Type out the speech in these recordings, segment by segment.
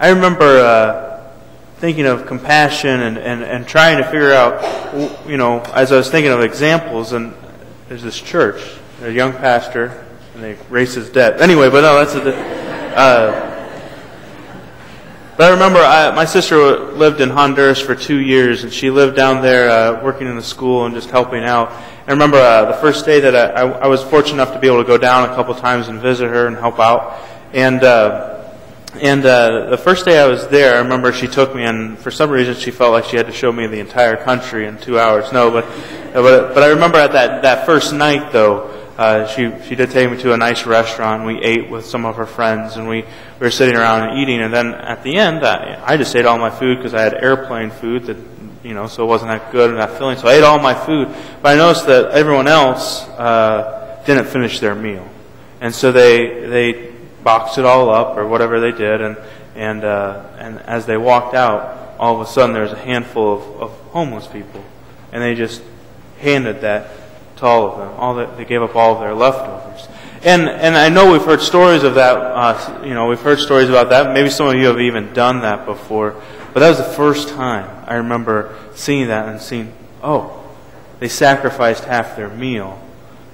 I remember uh, thinking of compassion and, and, and trying to figure out, you know, as I was thinking of examples, and there's this church, a young pastor, and they raise his debt. Anyway, but no, that's a. Uh, but I remember I, my sister lived in Honduras for two years, and she lived down there uh, working in the school and just helping out. I remember uh, the first day that I, I, I, was fortunate enough to be able to go down a couple times and visit her and help out. And uh, and uh, the first day I was there, I remember she took me, and for some reason she felt like she had to show me the entire country in two hours. No, but but but I remember at that that first night though uh, she she did take me to a nice restaurant. We ate with some of her friends, and we, we were sitting around and eating. And then at the end, I, I just ate all my food because I had airplane food that you know, so it wasn't that good and that filling. So I ate all my food, but I noticed that everyone else uh, didn't finish their meal, and so they they boxed it all up or whatever they did, and and uh, and as they walked out, all of a sudden there was a handful of, of homeless people, and they just handed that to all of them. All that they gave up all of their leftovers. And and I know we've heard stories of that. Uh, you know, we've heard stories about that. Maybe some of you have even done that before. But that was the first time I remember seeing that and seeing, oh, they sacrificed half their meal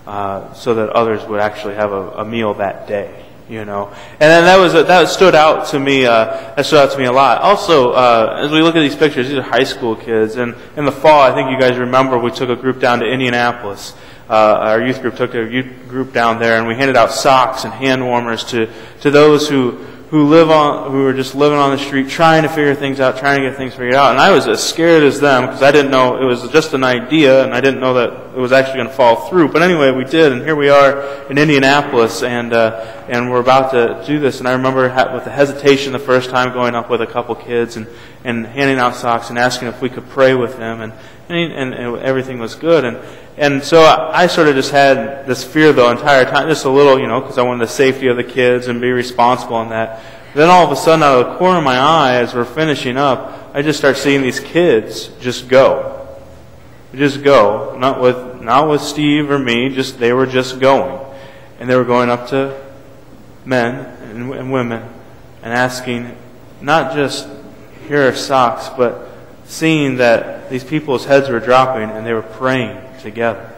uh, so that others would actually have a, a meal that day you know. And then that was that stood out to me. Uh, that stood out to me a lot. Also, uh, as we look at these pictures, these are high school kids. And in the fall, I think you guys remember we took a group down to Indianapolis. Uh, our youth group took a youth group down there, and we handed out socks and hand warmers to to those who who live on, who were just living on the street, trying to figure things out, trying to get things figured out. And I was as scared as them because I didn't know it was just an idea, and I didn't know that it was actually going to fall through. But anyway, we did, and here we are in Indianapolis, and uh, and we're about to do this. And I remember with the hesitation the first time going up with a couple kids and and handing out socks and asking if we could pray with them, and and, and, and everything was good. And and so I sort of just had this fear the entire time, just a little, you know, because I wanted the safety of the kids and be responsible in that. Then all of a sudden, out of the corner of my eye, as we're finishing up, I just start seeing these kids just go. Just go. Not with, not with Steve or me, just, they were just going. And they were going up to men and, and women and asking, not just, here are socks, but seeing that these people's heads were dropping and they were praying together.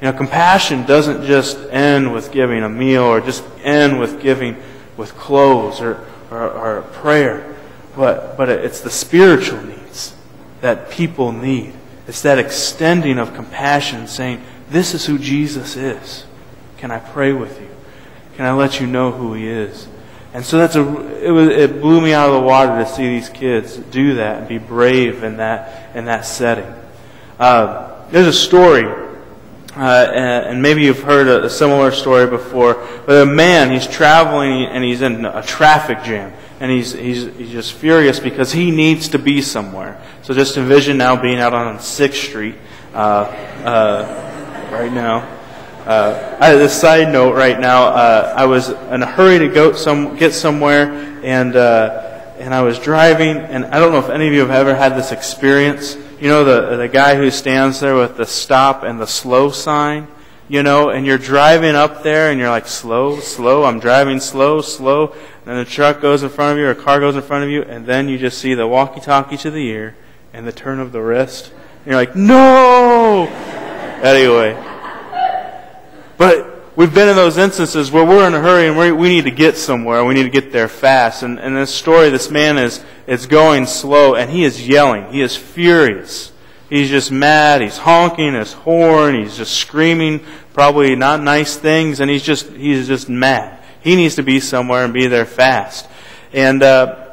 You know, compassion doesn't just end with giving a meal or just end with giving with clothes or, or, or prayer, but, but it's the spiritual needs that people need. It's that extending of compassion, saying, This is who Jesus is. Can I pray with you? Can I let you know who he is? And so that's a, it, was, it blew me out of the water to see these kids do that and be brave in that, in that setting. Uh, there's a story, uh, and maybe you've heard a, a, similar story before, but a man, he's traveling and he's in a traffic jam. And he's, he's, he's just furious because he needs to be somewhere. So just envision now being out on 6th Street uh, uh, right now. Uh, this side note right now, uh, I was in a hurry to go some, get somewhere, and, uh, and I was driving, and I don't know if any of you have ever had this experience you know, the, the guy who stands there with the stop and the slow sign, you know, and you're driving up there and you're like, slow, slow, I'm driving slow, slow. And a truck goes in front of you or a car goes in front of you, and then you just see the walkie talkie to the ear and the turn of the wrist. And you're like, no! anyway. But we've been in those instances where we're in a hurry and we need to get somewhere. We need to get there fast. And in this story, this man is, is going slow and he is yelling. He is furious. He's just mad. He's honking his horn. He's just screaming probably not nice things and he's just, he's just mad. He needs to be somewhere and be there fast. And, uh,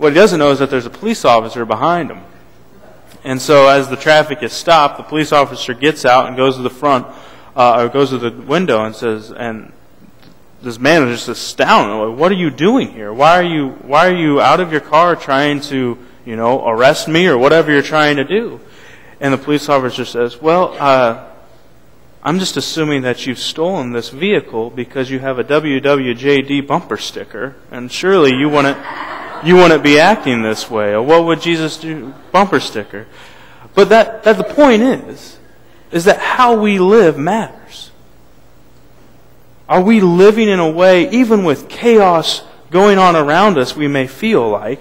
what he doesn't know is that there's a police officer behind him. And so as the traffic is stopped, the police officer gets out and goes to the front uh, or goes to the window and says, and this man is just astounded. What are you doing here? Why are you why are you out of your car trying to you know arrest me or whatever you're trying to do? And the police officer says, Well, uh, I'm just assuming that you've stolen this vehicle because you have a WWJD bumper sticker, and surely you wouldn't you wouldn't be acting this way. Or what would Jesus do? Bumper sticker. But that, that the point is is that how we live matters. Are we living in a way, even with chaos going on around us, we may feel like.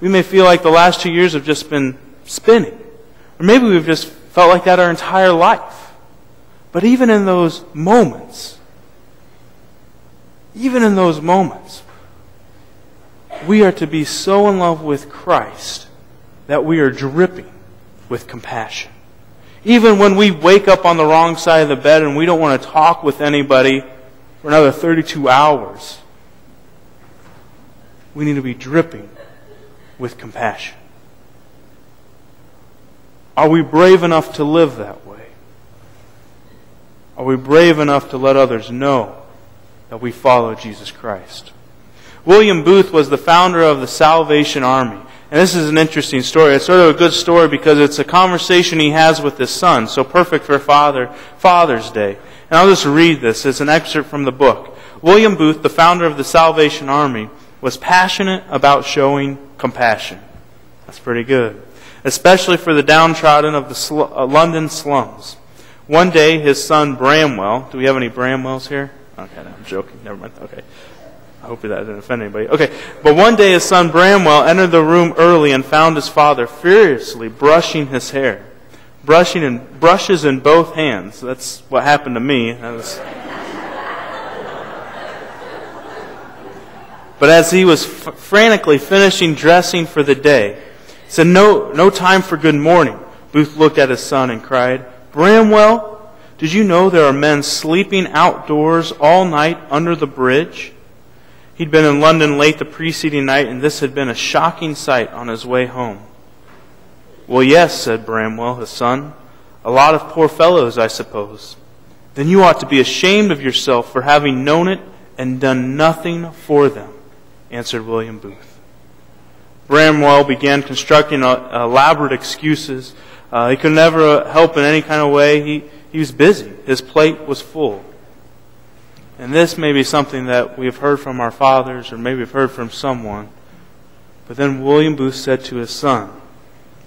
We may feel like the last two years have just been spinning. Or maybe we've just felt like that our entire life. But even in those moments, even in those moments, we are to be so in love with Christ that we are dripping with compassion. Even when we wake up on the wrong side of the bed and we don't want to talk with anybody for another 32 hours, we need to be dripping with compassion. Are we brave enough to live that way? Are we brave enough to let others know that we follow Jesus Christ? William Booth was the founder of the Salvation Army. And this is an interesting story. It's sort of a good story because it's a conversation he has with his son. So perfect for Father, Father's Day. And I'll just read this. It's an excerpt from the book. William Booth, the founder of the Salvation Army, was passionate about showing compassion. That's pretty good. Especially for the downtrodden of the sl- uh, London slums. One day, his son Bramwell, do we have any Bramwells here? Okay, no, I'm joking. Never mind. Okay. I hope that didn't offend anybody. Okay. But one day his son Bramwell entered the room early and found his father furiously brushing his hair. Brushing and brushes in both hands. That's what happened to me. Was... but as he was f- frantically finishing dressing for the day, he said, no, no time for good morning. Booth looked at his son and cried, Bramwell, did you know there are men sleeping outdoors all night under the bridge? He'd been in London late the preceding night, and this had been a shocking sight on his way home. Well, yes, said Bramwell, his son. A lot of poor fellows, I suppose. Then you ought to be ashamed of yourself for having known it and done nothing for them, answered William Booth. Bramwell began constructing elaborate excuses. Uh, he could never help in any kind of way. He, he was busy. His plate was full. And this may be something that we have heard from our fathers, or maybe we've heard from someone. But then William Booth said to his son,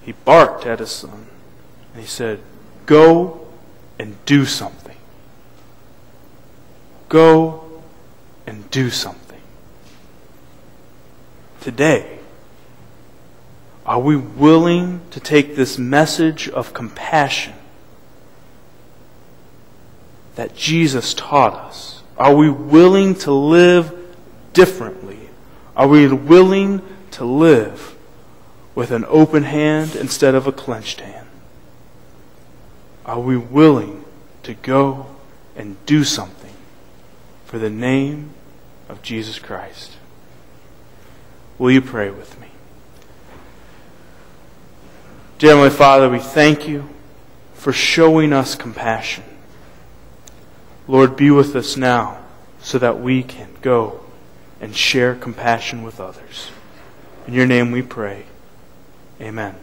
he barked at his son, and he said, Go and do something. Go and do something. Today, are we willing to take this message of compassion that Jesus taught us? Are we willing to live differently? Are we willing to live with an open hand instead of a clenched hand? Are we willing to go and do something for the name of Jesus Christ? Will you pray with me? Dear Heavenly Father, we thank you for showing us compassion. Lord, be with us now so that we can go and share compassion with others. In your name we pray. Amen.